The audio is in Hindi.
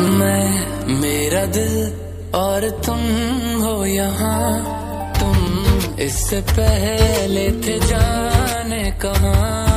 मैं मेरा दिल और तुम हो यहाँ। तुम इससे पहले थे जाने कहाँ।